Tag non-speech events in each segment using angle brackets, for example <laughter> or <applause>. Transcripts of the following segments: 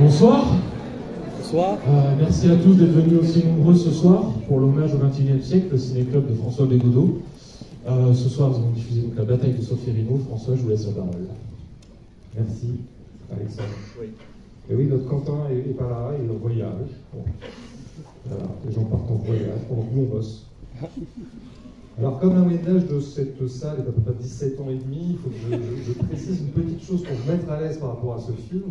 Bonsoir. Bonsoir. Euh, merci à tous d'être venus aussi nombreux ce soir pour l'hommage au XXIe siècle, le ciné-club de François Bégodeau. Euh, ce soir, nous allons diffuser donc la bataille de Solferino. François, je vous laisse la parole. Merci, Alexandre. Oui. Et oui, notre Quentin est, est pas là, il est en voyage. Bon. Voilà, les gens partent en voyage pendant que nous on bosse. Alors, comme la moyenne d'âge de cette salle est à peu près 17 ans et demi, il faut que je, je- je précise une petite chose pour vous mettre à l'aise par rapport à ce film.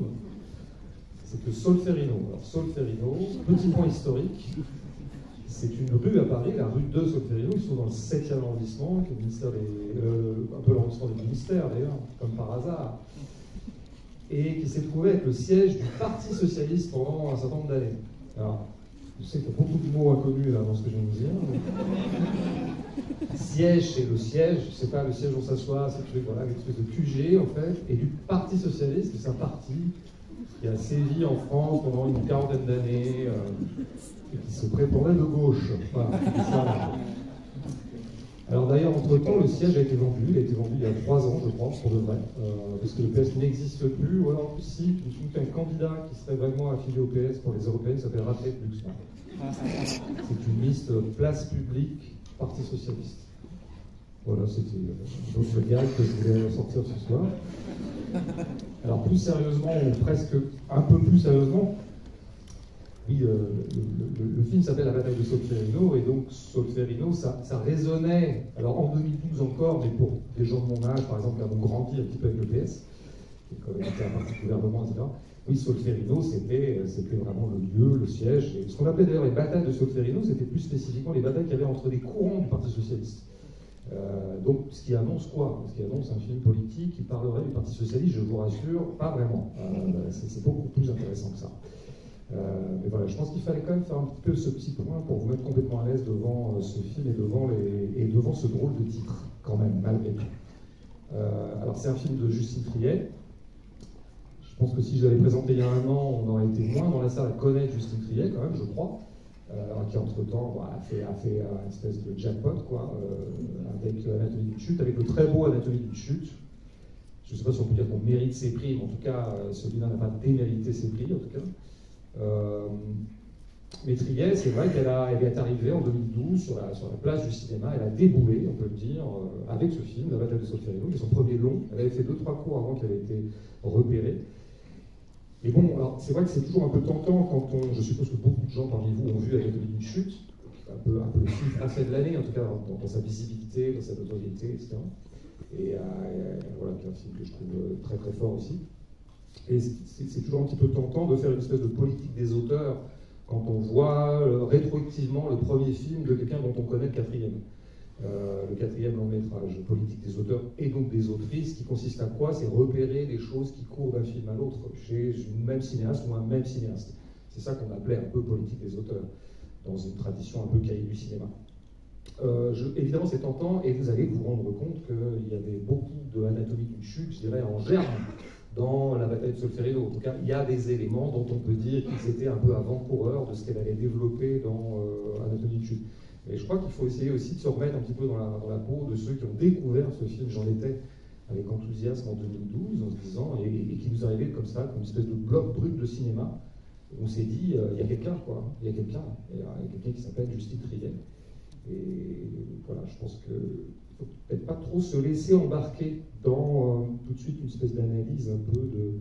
C'est que Solferino, alors Solferino, petit point historique, c'est une rue à Paris, la rue de Solferino, ils sont dans le 7e arrondissement, qui est ministère des, euh, un peu l'arrondissement des ministères d'ailleurs, comme par hasard, et qui s'est trouvé avec le siège du Parti Socialiste pendant un certain nombre d'années. Alors, je sais qu'il y a beaucoup de mots inconnus là dans ce que je viens de vous dire. mais- siège, c'est le siège, c'est pas le siège où on s'assoit, c'est le truc, voilà, une espèce de QG en fait, et du Parti Socialiste, c'est un parti qui a sévi en France pendant une quarantaine d'années, euh, et qui se prétendait de gauche. Voilà, c'est ça. Alors d'ailleurs, entre-temps, le siège a été vendu. Il a été vendu il y a trois ans, je crois, pour de vrai, euh, parce que le PS n'existe plus. Ou alors, si, a un candidat qui serait vraiment affilié au PS pour les européennes s'appelle Raphaël Glucksmann. C'est une liste place publique, Parti Socialiste. Voilà, c'était euh, une autre gag que je voulais sortir ce soir. Alors plus sérieusement, ou presque un peu plus sérieusement, oui, euh, le, film s'appelle La bataille de Solferino, et donc Solferino, ça, résonnait, alors en 2012 encore, mais pour des gens de mon âge, par exemple, qui avons grandi un petit peu avec le PS, et qui étaient un parti gouvernement, etc. Oui, Solferino, c'était c'était vraiment le lieu, le siège. Et ce qu'on appelait d'ailleurs les batailles de Solferino, c'était plus spécifiquement les batailles qu'il y avait entre des courants du Parti Socialiste. Euh, donc, ce qui annonce quoi? Ce qui annonce un film politique qui parlerait du Parti Socialiste, je vous rassure, pas vraiment. Euh, c'est beaucoup plus intéressant que ça. Euh, mais voilà, je pense qu'il fallait quand même faire un petit peu ce petit point pour vous mettre complètement à l'aise devant ce film et devant, et devant ce drôle de titre, quand même, malgré tout. Alors, c'est un film de Justine Triet. Je pense que si je l'avais présenté il y a un an, on aurait été moins dans la salle à connaître Justine Triet, quand même, je crois. Euh, qui entre-temps voilà, a fait, a euh, une espèce de jackpot, quoi, euh, avec Anatomie d'une chute, avec le très beau Anatomie d'une chute. Je ne sais pas si on peut dire qu'on mérite ses prix, mais en tout cas, celui-là n'a pas démérité ses prix, en tout cas. Mais Triet, c'est vrai qu'elle elle est arrivée en 2012 sur la, place du cinéma, elle a déboulé, on peut le dire, avec ce film, La bataille de Solferino, qui est son premier long. Elle avait fait deux, trois cours avant qu'elle ait été repérée. Et bon, alors c'est vrai que c'est toujours un peu tentant quand on. Je suppose que beaucoup de gens parmi vous ont vu Anatomie d'une chute, un peu, un peu le film français de l'année, en tout cas dans, sa visibilité, dans sa notoriété, etc. Et euh, voilà, qui est un film que je trouve euh, très très fort aussi. Et c'est c'est toujours un petit peu tentant de faire une espèce de politique des auteurs quand on voit euh, rétroactivement le premier film de quelqu'un dont on connaît le quatrième. Euh, le quatrième long métrage politique des auteurs et donc des autrices, qui consiste à quoi? C'est repérer les choses qui courent d'un film à l'autre chez une même cinéaste ou un même cinéaste. C'est ça qu'on appelait un peu politique des auteurs, dans une tradition un peu cahier du cinéma. Euh, évidemment, c'est tentant et vous allez vous rendre compte qu'il y avait beaucoup de anatomie d'une chute, je dirais, en germe dans la bataille de Solferino. En tout cas, il y a des éléments dont on peut dire qu'ils étaient un peu avant-coureurs de ce qu'elle allait développer dans euh, Anatomie d'une chute. Et je crois qu'il faut essayer aussi de se remettre un petit peu dans la, peau de ceux qui ont découvert ce film. J'en étais avec enthousiasme en 2012, en se disant, et, qui nous arrivait comme ça, comme une espèce de bloc brut de cinéma. On s'est dit, euh, il y a quelqu'un, quoi. Il y a quelqu'un. Il y a quelqu'un qui s'appelle Justine Triet. Et voilà, je pense qu'il ne faut peut-être pas trop se laisser embarquer dans euh, tout de suite une espèce d'analyse un peu de,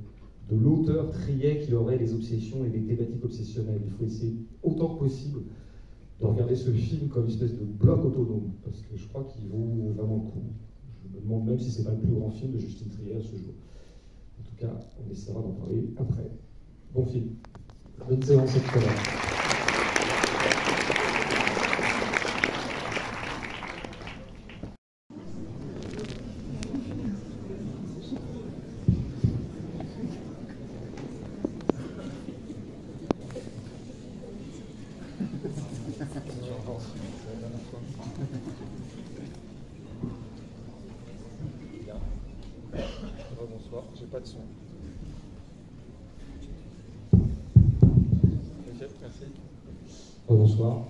de l'auteur Triet qui aurait des obsessions et des thématiques obsessionnelles. Il faut essayer autant que possible de regarder ce film comme une espèce de bloc autonome, parce que je crois qu'il vaut vraiment le coup. Je me demande même si c'est pas le plus grand film de Justine Trier à ce jour. En tout cas, on essaiera d'en parler après. Bon film. Bonne séance tout. Bonsoir, j'ai pas de son. Ok, merci. Oh, bonsoir.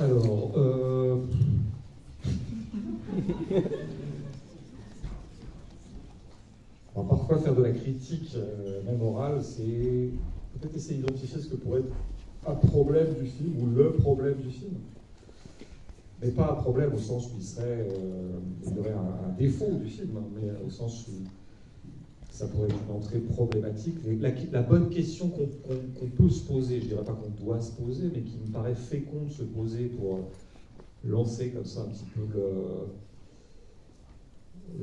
Alors, euh... alors, faire de la critique, euh, même orale, c'est peut-être essayer d'identifier ce que pourrait être un problème du film ou le problème du film. Mais pas un problème au sens où il serait, euh, un, défaut du film, hein, mais au sens où ça pourrait être une entrée problématique. La, bonne question qu'on peut se poser, je ne dirais pas qu'on doit se poser, mais qui me paraît fécond de se poser pour lancer comme ça un petit peu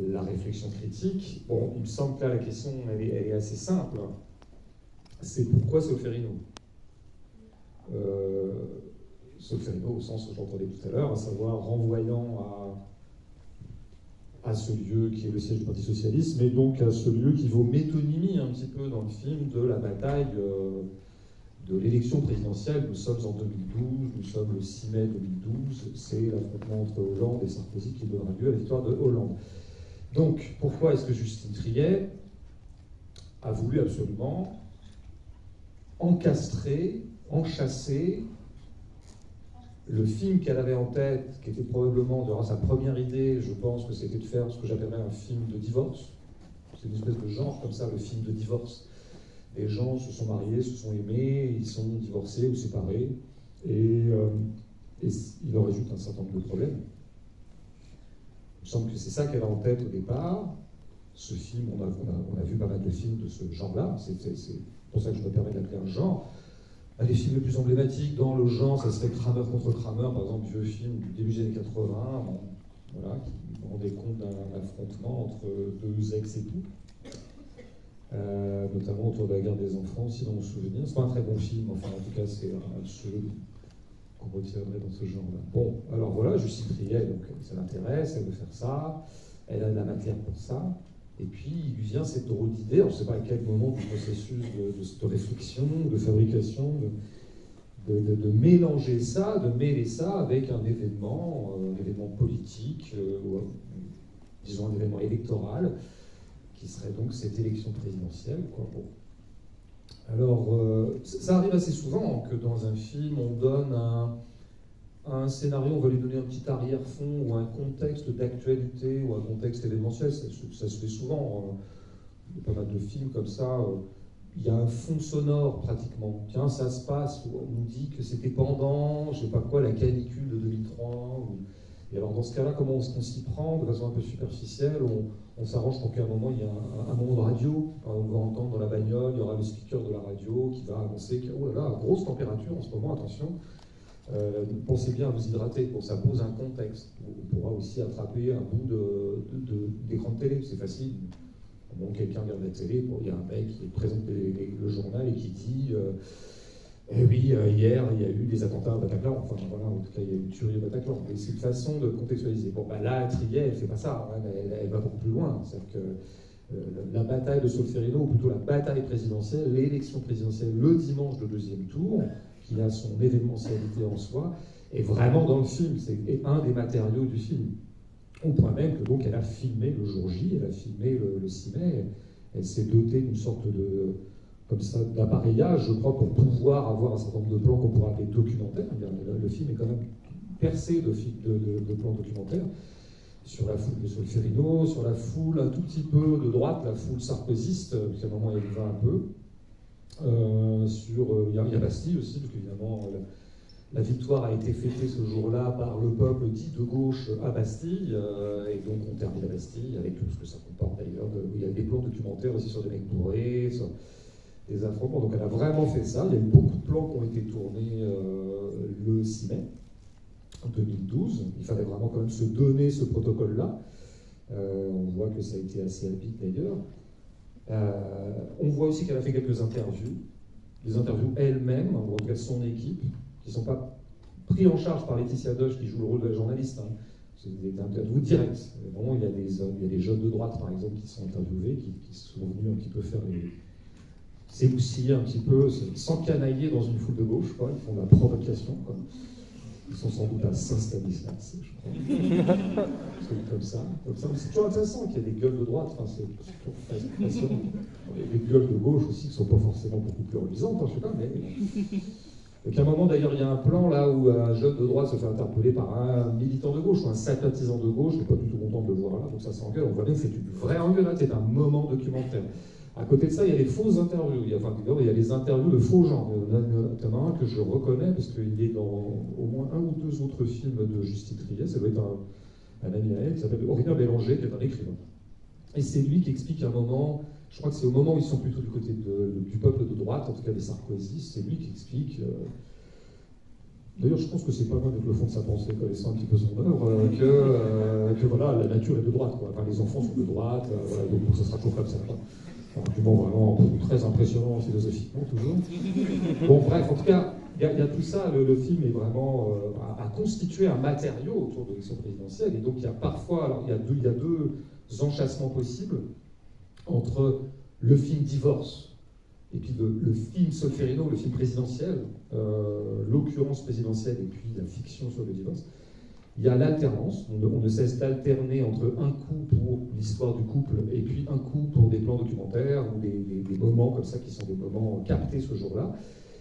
la réflexion critique, bon, il me semble que là la question est, assez simple. C'est pourquoi Solferino euh, au sens que j'entendais tout à l'heure, à savoir renvoyant à, ce lieu qui est le siège du Parti Socialiste, mais donc à ce lieu qui vaut métonymie un petit peu dans le film de la bataille euh, de l'élection présidentielle. Nous sommes en 2012, nous sommes le 6 mai 2012, c'est l'affrontement entre Hollande et Sarkozy qui donnera lieu à la de Hollande. Donc, pourquoi est-ce que Justine Triet a voulu absolument encastrer, enchasser le film qu'elle avait en tête, qui était probablement, de sa première idée, je pense que c'était de faire ce que j'appellerais un film de divorce. C'est une espèce de genre comme ça, le film de divorce. Les gens se sont mariés, se sont aimés, ils sont divorcés ou séparés, et, euh, il en résulte un certain nombre de problèmes. Il me semble que c'est ça qu'elle a en tête au départ. Ce film, on a, vu pas mal de films de ce genre-là, c'est pour ça que je me permets d'appeler un genre. Un des films les plus emblématiques dans le genre, ça serait Kramer contre Kramer, par exemple, vieux film du début des années 80, bon, voilà, qui rendait compte d'un affrontement entre deux ex-époux, euh, notamment autour de la guerre des enfants, aussi dans mon souvenir. C'est pas un très bon film, enfin, en tout cas, c'est un ceux qu'on retiendrait dans ce genre-là. Bon, alors voilà, Justine Triet, donc ça l'intéresse, elle veut faire ça, elle a de la matière pour ça. Et puis, il lui vient cette drôle d'idée, je ne sais pas à quel moment du processus de, de réflexion, de fabrication, de, mélanger ça, de mêler ça avec un événement, euh, un événement politique, euh, disons un événement électoral, qui serait donc cette élection présidentielle. Alors, euh, ça arrive assez souvent que dans un film, on donne un, un scénario, on va lui donner un petit arrière-fond ou un contexte d'actualité ou un contexte événementiel. Ça, se fait souvent. Il y a pas mal de films comme ça. Il y a un fond sonore pratiquement. Tiens, ça se passe. On nous dit que c'était pendant, je sais pas quoi, la canicule de 2003. Ou... Et alors dans ce cas-là, comment on, s'y prend de façon un peu superficielle? On, s'arrange pour qu'à un moment il y ait un, un, moment de radio. On va entendre dans la bagnole, il y aura le speaker de la radio qui va annoncer que oh là là, grosse température en ce moment, attention. Euh, pensez bien à vous hydrater, bon, ça pose un contexte. On pourra aussi attraper un bout d'écran de, de, télé, c'est facile. Bon, quelqu'un regarde la télé, il y a un mec qui présente le journal et qui dit euh, Eh oui, euh, hier, il y a eu des attentats à Bataclan. Enfin, voilà, en tout cas, il y a eu une tuerie à Bataclan. Mais c'est une façon de contextualiser. Bon, bah, là, Trier, elle ne fait pas ça. Hein, elle, va beaucoup plus loin. C'est-à-dire que la bataille de Solferino, ou plutôt la bataille présidentielle, l'élection présidentielle le dimanche de deuxième tour, qui a son événementialité en soi, est vraiment dans le film. C'est un des matériaux du film. Au point même que donc elle a filmé le jour J, elle a filmé le, le 6 mai, elle s'est dotée d'une sorte de comme ça d'appareillage, je crois, pour pouvoir avoir un certain nombre de plans qu'on pourrait appeler documentaires. Le, film est quand même percé de, plans documentaires sur la foule de Solferino, sur la foule un tout petit peu de droite, la foule sarkozyste, parce qu'à un moment elle va un peu. Euh, sur, il euh, y, y, a Bastille aussi, parce qu'évidemment la, la, victoire a été fêtée ce jour-là par le peuple dit de gauche à Bastille, euh, et donc on termine à Bastille avec tout ce que ça comporte d'ailleurs. Il y a des plans documentaires aussi sur des mecs bourrés, sur des affrontements. Donc elle a vraiment fait ça. Il y a eu beaucoup de plans qui ont été tournés euh, le 6 mai 2012. Il fallait vraiment quand même se donner ce protocole-là. Euh, on voit que ça a été assez rapide d'ailleurs. Euh, on voit aussi qu'elle a fait quelques interviews, des interviews elle-même, en tout cas son équipe, qui ne sont pas pris en charge par Laetitia Doge qui joue le rôle de la journaliste. Hein. C'est des interviews directes. Vraiment, il y, a des, il y a des jeunes de droite, par exemple, qui sont interviewés, qui, qui sont venus un petit peu faire les, s'émoustiller un petit peu, s'encanailler dans une foule de gauche, quoi. ils font de la provocation. Quoi. Ils sont sans doute à Saint-Stanislas, je crois. Comme ça. Comme ça. C'est toujours intéressant qu'il y ait des gueules de droite, enfin, c'est toujours passionnant. Il y a des gueules de gauche aussi qui ne sont pas forcément beaucoup plus reluisantes, hein, je sais mais. Donc à un moment d'ailleurs, il y a un plan là où un jeune de droite se fait interpeller par un militant de gauche ou un sympathisant de gauche, je n'est pas du tout content de le voir là, donc ça s'engueule, on voit bien que c'est une vraie engueulade, c'est un moment documentaire. À côté de ça, il y a les fausses interviews. Il y a, enfin, il y a les interviews de faux gens. notamment un que je reconnais parce qu'il est dans au moins un ou deux autres films de Justine Triet. Ça doit être un, ami à elle qui s'appelle Aurélien Bélanger, qui est un écrivain. Et c'est lui qui explique à un moment, je crois que c'est au moment où ils sont plutôt du côté du peuple de droite, en tout cas des sarkozystes, c'est lui qui explique. Euh, d'ailleurs, je pense que c'est pas mal avec le fond de sa pensée, connaissant un petit peu son œuvre, euh, que, euh, que, voilà, la nature est de droite. Quoi. Enfin, les enfants sont de droite, donc ça sera toujours comme ça argument vraiment très impressionnant philosophiquement toujours. <laughs> Bon bref, en tout cas, il y, a tout ça, le, film est vraiment euh, à, constituer un matériau autour de l'élection présidentielle, et donc il y a parfois, alors il y a deux, il y a deux enchâssements possibles entre le film Divorce et puis le, film Solferino, le film présidentiel, euh, l'occurrence présidentielle et puis la fiction sur le divorce il y a l'alternance, on, ne cesse d'alterner entre un coup pour l'histoire du couple et puis un coup pour des plans documentaires ou des, moments comme ça qui sont des moments captés ce jour-là.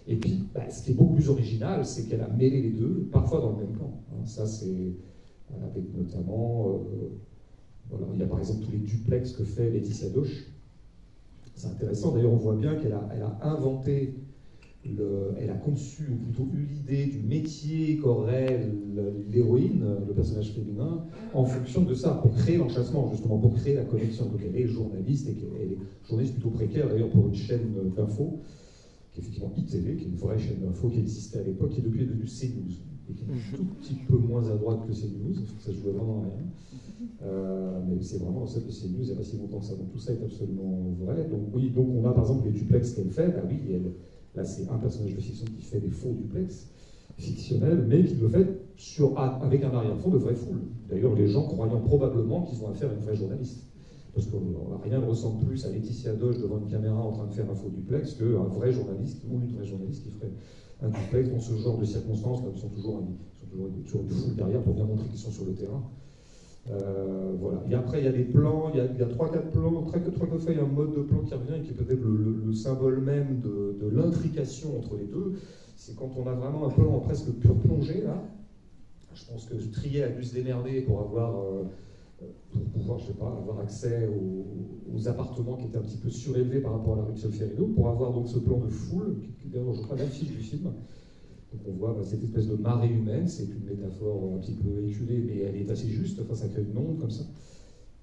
Et puis, bah, ce qui est beaucoup plus original, c'est qu'elle a mêlé les deux, parfois dans le même plan. Hein. ça, c'est euh, avec notamment, euh, il y a par exemple tous les duplex que fait Laetitia Doche. C'est intéressant, d'ailleurs, on voit bien qu'elle a, elle a inventé elle a conçu, ou plutôt eu l'idée du métier qu'aurait l'héroïne, le personnage féminin, en fonction de ça, pour créer l'enchassement, justement, pour créer la connexion. Donc elle est journaliste, et elle est journaliste plutôt précaire, d'ailleurs, pour une chaîne d'infos, qui est effectivement ITV, qui est une vraie chaîne d'infos qui existait à l'époque, qui depuis est devenue CNews, et qui est un tout petit peu moins à droite que CNews, ça jouait vraiment rien. Euh, mais c'est vraiment celle de CNews, il n'y a pas si longtemps que ça. Donc tout ça est absolument vrai. Donc oui, donc on a par exemple les duplex qu'elle fait, bah oui, elle Là, c'est un personnage de fiction qui fait des faux duplex fictionnels, mais qui le fait sur, avec un arrière-fond de vraie foule. D'ailleurs, les gens croyant probablement qu'ils ont affaire à une vraie journaliste. Parce que rien ne ressemble plus à Laetitia Doge devant une caméra en train de faire un faux duplex qu'un vrai journaliste ou une vraie journaliste qui ferait un duplex dans ce genre de circonstances. Là, ils sont toujours, ils sont toujours, une foule derrière pour bien montrer qu'ils sont sur le terrain. Euh, voilà. Et après, il y a des plans, il y a, 3-4 plans, 3-4 fois, il y a un mode de plan qui revient et qui est peut-être le, symbole même de, l'intrication entre les deux. C'est quand on a vraiment un plan presque pur plongé, là. Je pense que Trier a dû se démerder pour avoir, euh, pour pouvoir, je sais pas, avoir accès aux, appartements qui étaient un petit peu surélevés par rapport à la rue de Solferino, pour avoir donc ce plan de foule, qui d'ailleurs, je crois, l'affiche du film. Donc on voit cette espèce de marée humaine, c'est une métaphore un petit peu éculée, mais elle est assez juste, enfin ça crée une onde comme ça.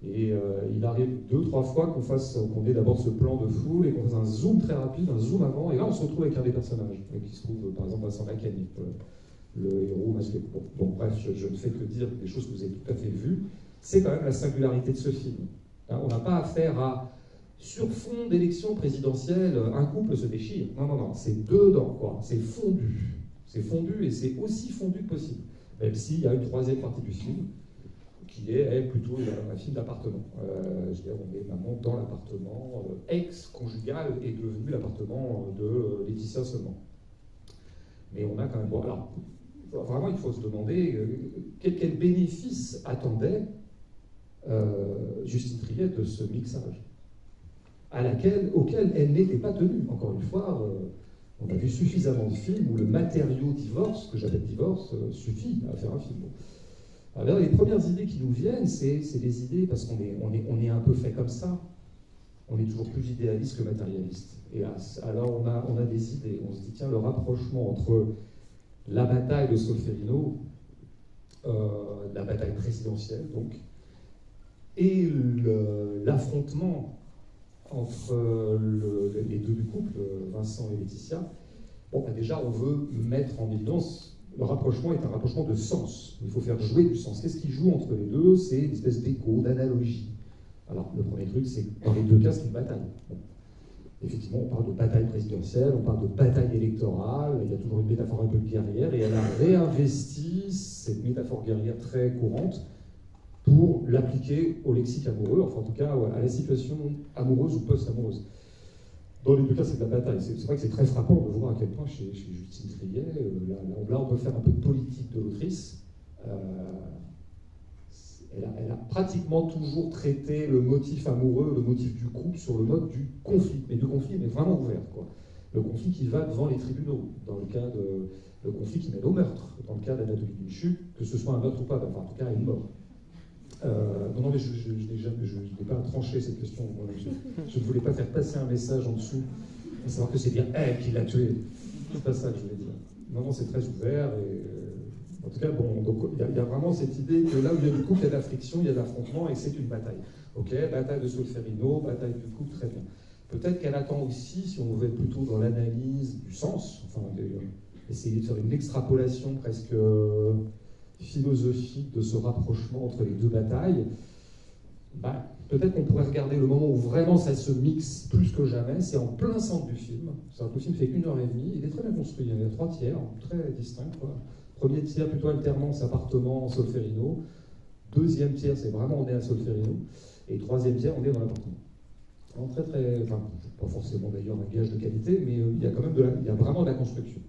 Et euh, il arrive deux, trois fois qu'on fasse, qu'on ait d'abord ce plan de foule et qu'on fasse un zoom très rapide, un zoom avant, et là on se retrouve avec un des personnages, qui se trouve par exemple Vincent Lacani, le héros masqué. Bon, bref, je, ne fais que dire des choses que vous avez tout à fait vues. C'est quand même la singularité de ce film. Hein, on n'a pas affaire à sur fond d'élection présidentielle, un couple se déchire. Non, non, non, c'est dedans, quoi. C'est fondu. C'est fondu et c'est aussi fondu que possible. Même s'il y a une troisième partie du film qui est, plutôt un film d'appartement. Euh, je on est vraiment dans l'appartement euh, ex-conjugal et devenu l'appartement de Laetitia seulement. Mais on a quand même. Alors, vraiment, il faut se demander euh, quel, bénéfice attendait Justine Triet de ce mixage, auquel elle n'était pas tenue. Encore une fois, on a vu suffisamment de films où le matériau divorce, que j'appelle divorce, euh, suffit à faire un film. Alors, les premières idées qui nous viennent, c'est des idées, parce qu'on est, on est, on est un peu fait comme ça, on est toujours plus idéaliste que matérialiste. Et alors on a, on a des idées, on se dit, tiens, le rapprochement entre la bataille de Solferino, euh, la bataille présidentielle donc, et l'affrontement entre les deux du couple, Vincent et Laetitia, bon, bah, déjà, on veut mettre en évidence, le rapprochement est un rapprochement de sens. Il faut faire jouer du sens. Qu'est-ce qui joue entre les deux? C'est une espèce d'écho, d'analogie. Alors, le premier truc, c'est dans les deux cas, c'est une bataille. Effectivement, on parle de bataille présidentielle, on parle de bataille électorale, il y a toujours une métaphore un peu guerrière, et elle a réinvesti cette métaphore guerrière très courante pour l'appliquer au lexique amoureux, enfin en tout cas à la situation amoureuse ou post-amoureuse. Dans les deux cas, c'est de la bataille. C'est vrai que c'est très frappant de voir à quel point chez, Justine Triet, euh, là, on peut faire un peu de politique de l'autrice. Euh, elle, a, pratiquement toujours traité le motif amoureux, le motif du couple sur le mode du conflit, mais du conflit, mais vraiment ouvert. Quoi. le conflit qui va devant les tribunaux, dans le cas de le conflit qui mène au meurtre, dans le cas d'Anatoly Michu, que ce soit un meurtre ou pas, enfin en tout cas une mort. Euh, non, non, mais je, je, n'ai pas tranché cette question. Je, ne voulais pas faire passer un message en dessous, à savoir que c'est bien elle qui l'a tué. C'est pas ça que je voulais dire. Non, non, c'est très ouvert. Euh, en tout cas, bon, il y, a vraiment cette idée que là où il y a du couple, il y a de la friction, il y a de l'affrontement et c'est une bataille. Ok, bataille de Solferino, bataille du couple, très bien. Peut-être qu'elle attend aussi, si on veut être plutôt dans l'analyse du sens, enfin, essayer de faire une extrapolation presque euh, philosophique de ce rapprochement entre les deux batailles, bah, peut-être qu'on pourrait regarder le moment où vraiment ça se mixe plus que jamais, c'est en plein centre du film. Le film fait une heure et demie, il est très bien construit, il y a trois tiers, très distincts. Premier tiers, plutôt alternance, appartement, Solferino. Deuxième tiers, c'est vraiment on est à Solferino. Et troisième tiers, on est dans l'appartement. Très, très, enfin, pas forcément d'ailleurs un gage de qualité, mais euh, il y a quand même il y a vraiment de la construction.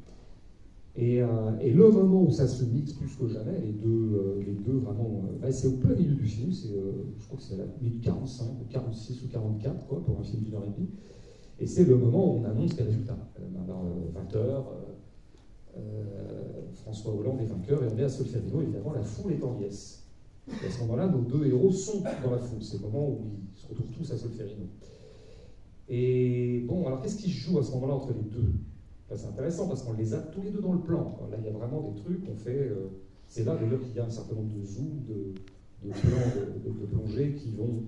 Euh, et, le moment où ça se mixe plus que jamais, les deux, euh, les deux vraiment, euh, bah, c'est au plein milieu du film, c'est, je crois que c'est à la minute 45, 46 ou 44, quoi, pour un film d'une heure et demie. Et c'est le moment où on annonce les résultats. Alors, 20h, François Hollande est vainqueur et on est à Solferino, évidemment, la foule est en liesse. Et à ce moment-là, nos deux héros sont dans la foule. C'est le moment où ils se retrouvent tous à Solferino. Et bon, alors qu'est-ce qui se joue à ce moment-là entre les deux? C'est intéressant parce qu'on les a tous les deux dans le plan. Là, il y a vraiment des trucs qu'on fait. Euh, c'est là d'ailleurs qu'il y a un certain nombre de zooms, de, de plans de, plongée qui vont.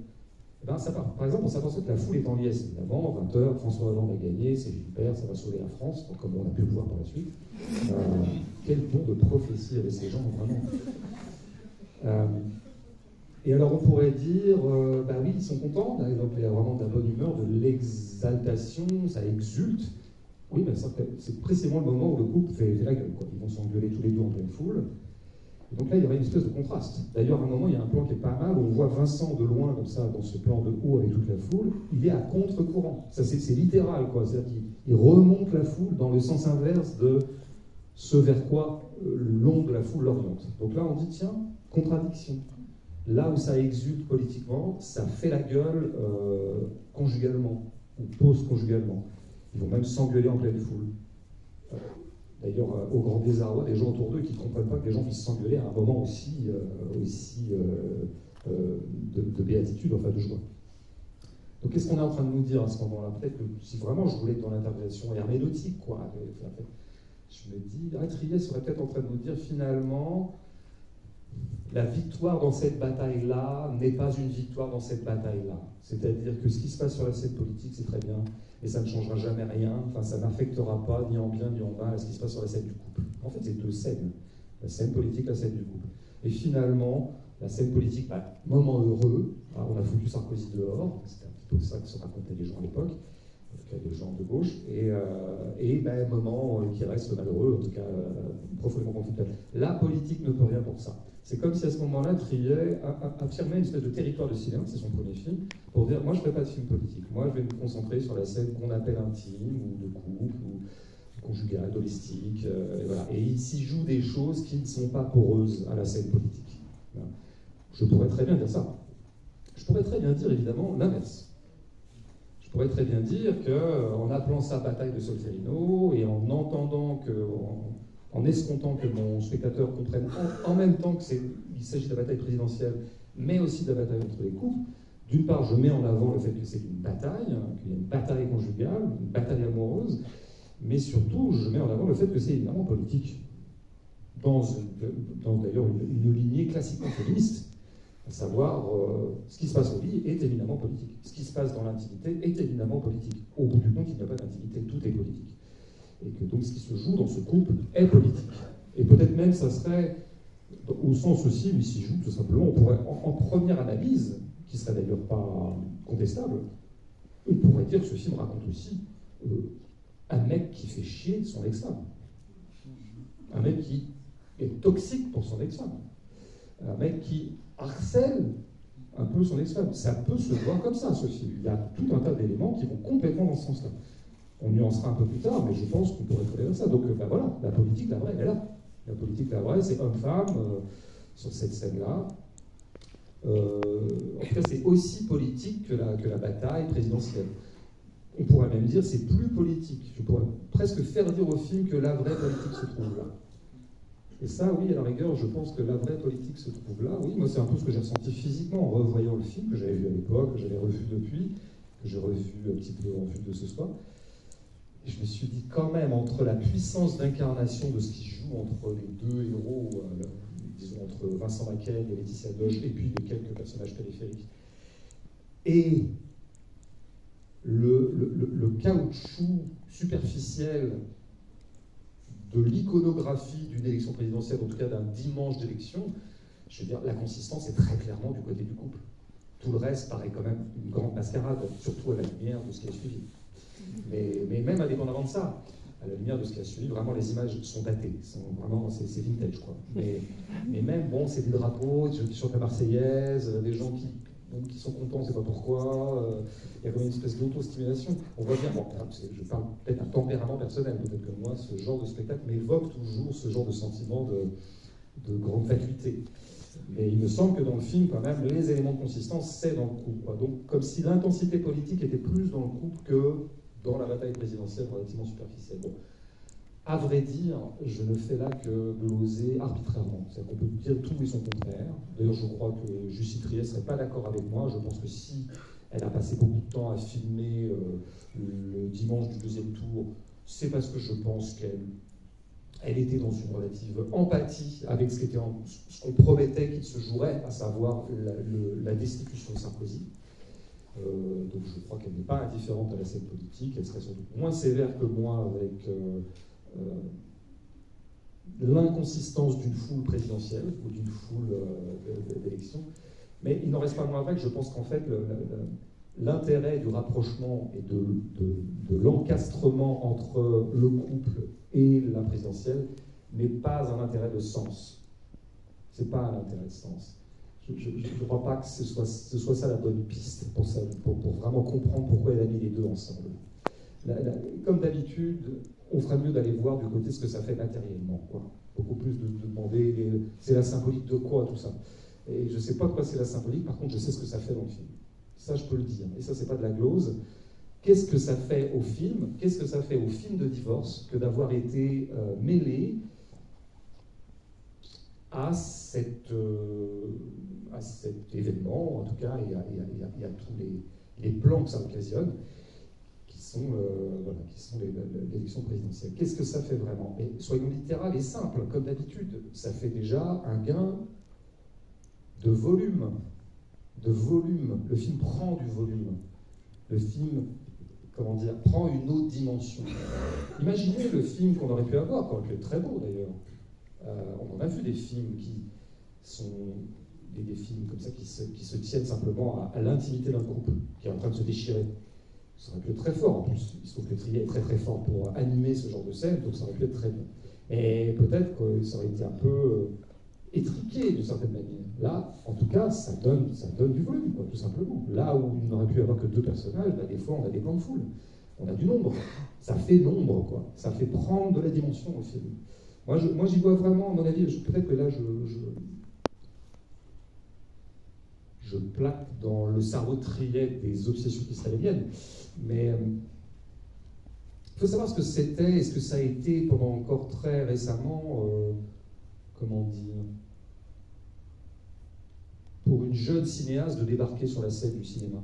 Eh ben, ça Par exemple, on s'aperçoit que la foule est en liesse, évidemment. 20h, François Hollande a gagné, c'est super, ça va sauver la France, comme on a pu le voir par la suite. Euh, quel bon de prophétie avec ces gens, vraiment. Euh, et alors on pourrait dire, bah oui, ils sont contents, il y a vraiment de la bonne humeur, de l'exaltation, ça exulte. Oui, c'est précisément le moment où le couple fait, la gueule. Ils vont s'engueuler tous les deux en pleine foule. donc là, il y aurait une espèce de contraste. D'ailleurs, à un moment, il y a un plan qui est pas mal, où on voit Vincent de loin, comme ça, dans ce plan de haut avec toute la foule. Il est à contre-courant. Ça, c'est littéral, quoi. C'est-à-dire qu'il remonte la foule dans le sens inverse de ce vers quoi euh, l'onde de la foule l'oriente. Donc là, on dit, tiens, contradiction. Là où ça exulte politiquement, ça fait la gueule euh, conjugalement, ou pose conjugalement. Ils vont même s'engueuler en pleine foule. Euh, d'ailleurs, euh, au grand désarroi des gens autour d'eux qui ne comprennent pas que les gens puissent s'engueuler à un moment aussi, euh, aussi de, béatitude, enfin de joie. Donc qu'est-ce qu'on est en train de nous dire à ce moment-là? Peut-être que si vraiment je voulais être dans l'interprétation herméneutique, quoi, je me dis, Trier serait peut-être en train de nous dire finalement, la victoire dans cette bataille-là n'est pas une victoire dans cette bataille-là. C'est-à-dire que ce qui se passe sur la scène politique, c'est très bien, et ça ne changera jamais rien, ça n'affectera pas ni en bien ni en mal ce qui se passe sur la scène du couple. En fait, c'est deux scènes, la scène politique, la scène du couple. Et finalement, la scène politique, bah, moment heureux, hein, on a foutu Sarkozy dehors, c'était un petit peu ça que se racontaient les gens à l'époque, cas les gens de gauche, et, euh, bah, moment euh, qui reste malheureux, en tout cas euh, profondément conflictuel. La politique ne peut rien pour ça. C'est comme si à ce moment-là, Trier affirmait une espèce de territoire de silence, c'est son premier film, pour dire moi je ne fais pas de film politique, moi je vais me concentrer sur la scène qu'on appelle intime, ou de couple, ou conjugale, domestique, et, voilà. et il s'y joue des choses qui ne sont pas poreuses à la scène politique. Je pourrais très bien dire ça. Je pourrais très bien dire évidemment l'inverse. Je pourrais très bien dire qu'en appelant ça bataille de Solferino et en entendant que en escomptant que mon spectateur comprenne en, même temps qu'il s'agit de la bataille présidentielle, mais aussi de la bataille entre les couples. D'une part, je mets en avant le fait que c'est une bataille, hein, qu'il y a une bataille conjugale, une bataille amoureuse, mais surtout, je mets en avant le fait que c'est évidemment politique. Dans, d'ailleurs une, lignée classiquement féministe, à savoir euh, ce qui se passe au lit est évidemment politique. Ce qui se passe dans l'intimité est évidemment politique. Au bout du compte, il n'y a pas d'intimité, tout est politique et que donc ce qui se joue dans ce couple est politique. Et peut-être même ça serait, au sens aussi où il s'y joue tout simplement, on pourrait, en, première analyse, qui serait d'ailleurs pas contestable, on pourrait dire que ce film raconte aussi euh, un mec qui fait chier son ex-femme. Un mec qui est toxique pour son ex-femme. Un mec qui harcèle un peu son ex-femme. Ça peut se voir comme ça, ce film. Il y a tout un tas d'éléments qui vont complètement dans ce sens-là. On nuancera un peu plus tard, mais je pense qu'on pourrait trouver ça. Donc ben voilà, la politique, la vraie, elle est là. La politique, la vraie, c'est homme-femme euh, sur cette scène-là. Euh, en tout cas, c'est aussi politique que la, que la bataille présidentielle. on pourrait même dire c'est plus politique. Je pourrais presque faire dire au film que la vraie politique se trouve là. Et ça, oui, à la rigueur, je pense que la vraie politique se trouve là. Oui, moi, c'est un peu ce que j'ai ressenti physiquement en revoyant le film, que j'avais vu à l'époque, que j'avais revu depuis, que j'ai revu un petit peu en vue de ce soir. Et je me suis dit, quand même, entre la puissance d'incarnation de ce qui joue entre les deux héros, euh, disons entre Vincent Maquet et Laetitia Doge, et puis les quelques personnages périphériques, et le caoutchouc superficiel de l'iconographie d'une élection présidentielle, en tout cas d'un dimanche d'élection, je veux dire, la consistance est très clairement du côté du couple. Tout le reste paraît quand même une grande mascarade, surtout à la lumière de ce qui a suivi. Mais, même indépendamment de ça, à la lumière de ce qui a suivi, vraiment les images sont datées, vraiment, c'est, vintage quoi. Mais, mais même, bon, c'est des drapeaux, des gens qui chantent la Marseillaise, des gens qui qui sont contents, on ne sait pas pourquoi. Euh, il y a quand même une espèce d'auto-stimulation. On voit bien, bon, je parle peut-être d'un tempérament personnel, peut-être que moi, ce genre de spectacle m'évoque toujours ce genre de sentiment de, de grande fatuité. Mais il me semble que dans le film, quand même, les éléments de consistance, c'est dans le couple. Donc, comme si l'intensité politique était plus dans le couple que dans la bataille présidentielle relativement superficielle. À vrai dire, je ne fais là que gloser arbitrairement. C'est-à-dire qu'on peut dire tout et son contraire. D'ailleurs, je crois que Jussie Trier ne serait pas d'accord avec moi. Je pense que si elle a passé beaucoup de temps à filmer euh, le dimanche du deuxième tour, c'est parce que je pense qu'elle elle était dans une relative empathie avec ce qu'on promettait qu'il se jouerait, à savoir la, destitution de Sarkozy. Euh, donc je crois qu'elle n'est pas indifférente à la scène politique, elle serait sans doute moins sévère que moi avec euh, l'inconsistance d'une foule présidentielle ou d'une foule euh, d'élections. Mais il n'en reste pas moins vrai que je pense qu'en fait, l'intérêt du rapprochement et de, l'encastrement entre le couple et la présidentielle n'est pas un intérêt de sens. C'est pas un intérêt de sens. Je ne crois pas que ce soit, ce ça la bonne piste pour, vraiment comprendre pourquoi elle a mis les deux ensemble. comme d'habitude, on ferait mieux d'aller voir du côté ce que ça fait matériellement. Quoi. Beaucoup plus de, demander c'est la symbolique de quoi tout ça? Et je ne sais pas quoi c'est la symbolique, par contre je sais ce que ça fait dans le film. Ça je peux le dire. Et ça c'est pas de la glose. Qu'est-ce que ça fait au film? Qu'est-ce que ça fait au film de divorce que d'avoir été euh, mêlé à, cette, euh, à cet événement, en tout cas, et à, tous les, les plans que ça occasionne? Euh, qui sont l'élection présidentielle. Qu'est-ce que ça fait vraiment? Et soyons littéral et simple, comme d'habitude, ça fait déjà un gain de volume. De volume. Le film prend du volume. Le film, comment dire, prend une autre dimension. Imaginez le film qu'on aurait pu avoir, aurait pu être très beau d'ailleurs. Euh, on en a vu des films qui sont des, films comme ça qui se, qui se tiennent simplement à, à l'intimité d'un couple qui est en train de se déchirer. Ça aurait pu être très fort en plus. Il se trouve que Trier est très très fort pour animer ce genre de scène, donc ça aurait pu être très bien. Et peut-être que ça aurait été un peu euh, étriqué d'une certaine manière. Là, en tout cas, ça donne, ça donne du volume, tout simplement. Là où il n'aurait pu avoir que deux personnages, bah, des fois on a des plans de foule. On a du nombre. Ça fait nombre, quoi. Ça fait prendre de la dimension au film. Moi, j'y vois vraiment, à mon avis, peut-être que là, je plaque dans le cerveau triet des obsessions israéliennes. Mais il euh, faut savoir ce que c'était et ce que ça a été pendant encore très récemment, euh, comment dire, pour une jeune cinéaste de débarquer sur la scène du cinéma